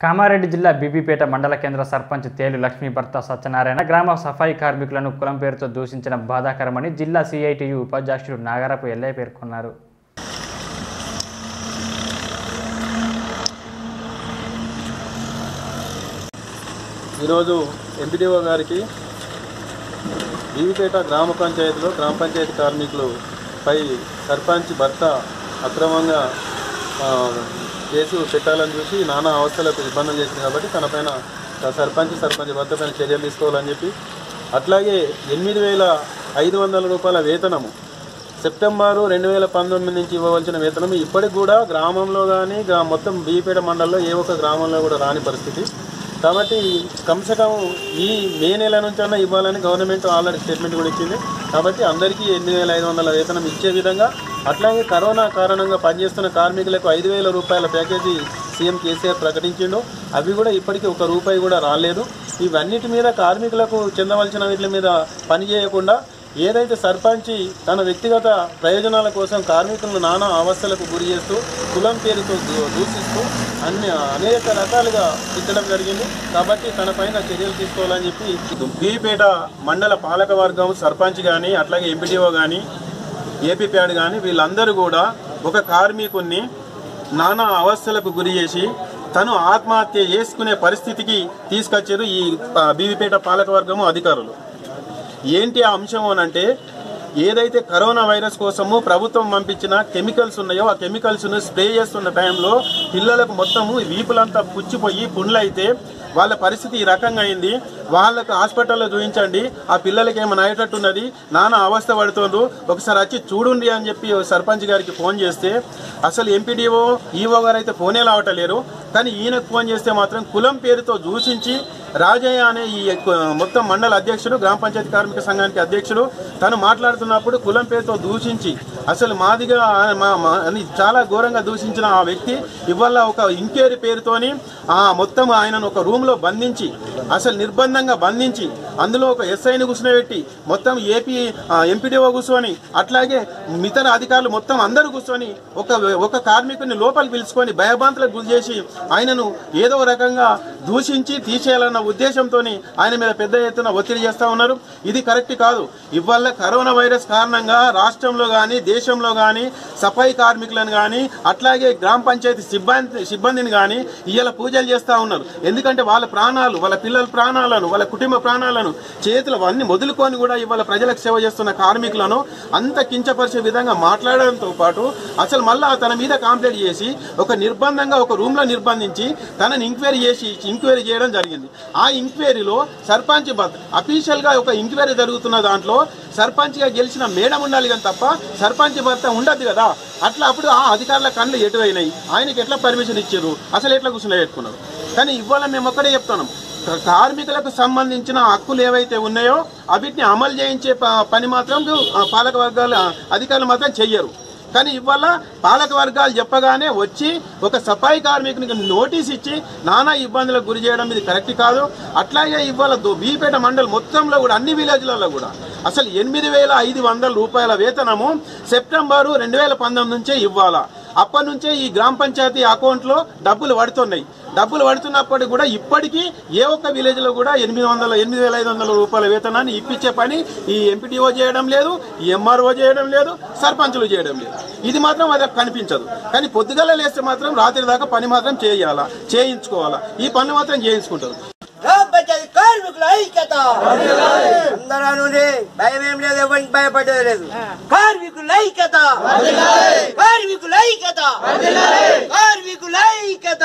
కామారెడ్డి జిల్లా బీబీపేట మండల కేంద్ర సర్పంచ్ తేలు లక్ష్మీ భర్త సత్యనారాయణ గ్రామ సఫాయి కార్మికులను కులం పేరుతో దూషించిన బాధాకరమని జిల్లా సిఐటియు ఉపాధ్యక్షుడు నాగరపు ఎల్లయ్య పేర్కొన్నారు. ఈరోజు ఎంపీడీఓ గారికి బీబీపేట గ్రామ పంచాయతీలో గ్రామ పంచాయతీ కార్మికులు పై సర్పంచ్ భర్త అక్రమంగా కేసు పెట్టాలని చూసి నానా అవస్థలకు ఇబ్బందులు చేసింది కాబట్టి తన పైన సర్పంచ్ సర్పంచ్ భర్త పైన చర్యలు తీసుకోవాలని చెప్పి అట్లాగే ఎనిమిది వేల ఐదు వందల రూపాయల వేతనము సెప్టెంబరు రెండు వేల పంతొమ్మిది నుంచి ఇవ్వవలసిన వేతనం ఇప్పటికి కూడా గ్రామంలో కానీ గ్రా మొత్తం బీపేట మండలంలో ఏ ఒక్క గ్రామంలో కూడా రాని పరిస్థితి. కాబట్టి కమ్సకం ఈ మే నెల నుంచి అన్న ఇవ్వాలని గవర్నమెంట్ ఆల్రెడీ స్టేట్మెంట్ కూడా ఇచ్చింది. కాబట్టి అందరికీ ఎనిమిది వేల ఐదు వందల వేతనం ఇచ్చే విధంగా అట్లాగే కరోనా కారణంగా పనిచేస్తున్న కార్మికులకు ఐదు వేల రూపాయల ప్యాకేజీ సీఎం కేసీఆర్ ప్రకటించిండు. అవి కూడా ఇప్పటికీ ఒక రూపాయి కూడా రాలేదు. ఇవన్నిటి మీద కార్మికులకు చెందవలసిన వీటి మీద పని చేయకుండా ఏదైతే సర్పంచి తన వ్యక్తిగత ప్రయోజనాల కోసం కార్మికులను నానా అవస్థలకు గురి చేస్తూ కులం పేరుతో దూ- దూషిస్తూ అన్ని అనేక రకాలుగా తిట్టడం జరిగింది. కాబట్టి తన పైన చర్యలు తీసుకోవాలని చెప్పి బీపేట మండల పాలకవర్గం సర్పంచ్ కానీ అట్లాగే ఎంపీడీఓ కానీ ఏపీ ప్యాడ్ కానీ వీళ్ళందరూ కూడా ఒక కార్మికుణ్ణి నానా అవస్థలకు గురి చేసి తను ఆత్మహత్య చేసుకునే పరిస్థితికి తీసుకొచ్చారు ఈ బీవీపేట పాలకవర్గము అధికారులు. ఏంటి ఆ అంశం అనంటే ఏదైతే కరోనా వైరస్ కోసము ప్రభుత్వం పంపించిన కెమికల్స్ ఉన్నాయో ఆ కెమికల్స్ను స్ప్రే చేస్తున్న టైంలో పిల్లలకు మొత్తము వీపులంతా పుచ్చిపోయి పుండ్లైతే వాళ్ళ పరిస్థితి ఈ రకంగా అయింది. వాళ్ళకు హాస్పిటల్లో చూపించండి ఆ పిల్లలకి ఏమైనా అయ్యేటట్టున్నది? నాన్న అవస్థ పడుతుండ్రు ఒకసారి వచ్చి చూడండి అని చెప్పి సర్పంచ్ గారికి ఫోన్ చేస్తే అసలు ఎంపీడీఓ ఈఓ గారు అయితే ఫోనే లావటలేరు కానీ ఈయనకు ఫోన్ చేస్తే మాత్రం కులం పేరుతో దూషించి రాజయ్య అనే ఈ మొత్తం మండల అధ్యక్షుడు గ్రామ పంచాయతీ కార్మిక సంఘానికి అధ్యక్షుడు తను మాట్లాడుతున్నప్పుడు కులం పేరుతో దూషించి అసలు మాదిగా మా మా- అని చాలా ఘోరంగా దూషించిన ఆ వ్యక్తి ఇవాళ ఒక ఇంక్వైరీ పేరుతోని ఆ మొత్తం ఆయనను ఒక రూమ్లో బంధించి అసలు నిర్బంధంగా బంధించి అందులో ఒక ఎస్ఐని కూర్చోబెట్టి మొత్తం ఏపీ ఎంపీడీఓ కూర్చొని అట్లాగే ఇతర అధికారులు మొత్తం అందరూ కూర్చొని ఒక ఒక కార్మికుని లోపలికి పిలుచుకొని భయభ్రాంతులకు గురి చేసి ఆయనను ఏదో రకంగా దూషించి తీసేయాలన్న ఉద్దేశంతో ఆయన మీద పెద్ద ఎత్తున ఒత్తిడి చేస్తూ ఉన్నారు. ఇది కరెక్ట్ కాదు. ఇవాళ కరోనా వైరస్ కారణంగా రాష్ట్రంలో కానీ దేశంలో కానీ సఫాయి కార్మికులను కానీ అట్లాగే గ్రామ పంచాయతీ సిబ్బంది సిబ్బందిని కానీ ఇవాళ పూజలు చేస్తూ ఉన్నారు. ఎందుకంటే వాళ్ళ ప్రాణాలు వాళ్ళ పిల్లల ప్రాణాలను వాళ్ళ కుటుంబ ప్రాణాలను చేతులు అన్ని మొదలుకొని కూడా ఇవాళ ప్రజలకు సేవ చేస్తున్న కార్మికులను అంత కించపరిచే విధంగా మాట్లాడడంతో పాటు అసలు మళ్ళా తన మీద కాంప్లైంట్ చేసి ఒక నిర్బంధంగా ఒక రూమ్లో నిర్బంధించి తనని ఎంక్వైరీ చేసి ఎంక్వైరీ చేయడం జరిగింది. ఆ ఎంక్వైరీలో సర్పంచ్ అఫీషియల్గా ఒక ఎంక్వైరీ జరుగుతున్న దాంట్లో సర్పంచ్గా గెలిచిన మేడం ఉండాలి కానీ తప్ప సర్పంచ్ భర్త ఉండదు కదా. అట్లా అప్పుడు ఆ అధికారుల కళ్ళు ఎటువైనాయి? ఆయనకి ఎట్లా పర్మిషన్ ఇచ్చారు? అసలు ఎట్లా కూర్చుని పెట్టుకున్నారు కానీ ఇవాళ మేము ఒక్కడే చెప్తున్నాం. కార్మికులకు సంబంధించిన హక్కులు ఏవైతే ఉన్నాయో అవిటిని అమలు చేయించే ప- పని మాత్రం పాలక వర్గాల అధికారులు మాత్రం చెయ్యరు. కానీ ఇవాళ పాలక వర్గాలు చెప్పగానే వచ్చి ఒక సఫాయి కార్మికునికి నోటీస్ ఇచ్చి నానా ఇబ్బందులకు గురి చేయడం ఇది కరెక్ట్ కాదు. అట్లాగే ఇవాళ బీపేట మండలి మొత్తంలో కూడా అన్ని విలేజ్లలో కూడా. అసలు ఎనిమిది వేల ఐదు వందల రూపాయల వేతనము సెప్టెంబరు రెండు వేల పంతొమ్మిది నుంచే ఇవ్వాలా. అప్పటి నుంచే ఈ గ్రామ పంచాయతీ అకౌంట్లో డబ్బులు పడుతున్నాయి. డబ్బులు పడుతున్నప్పటికీ కూడా ఇప్పటికీ ఏ ఒక్క విలేజ్లో కూడా ఎనిమిది వందల ఎనిమిది వేల ఐదు వందల రూపాయల వేతనాన్ని ఇప్పించే పని ఈ ఎంపీటీఓ చేయడం లేదు ఈ ఎంఆర్ఓ చేయడం లేదు సర్పంచులు చేయడం లేదు. ఇది మాత్రం అది కనిపించదు. కానీ పొద్దుగల లేస్తే మాత్రం రాత్రి దాకా పని మాత్రం చేయాలా చేయించుకోవాలా. ఈ పనులు మాత్రం చేయించుకుంటారు. ఐక్యత. అందరూ నుండి భయం ఏం లేదు ఎవరికి భయపడేది లేదు. కార్మికుల ఐక్యత. కార్మికుల ఐక్యత. కార్మికుల ఐక్యత.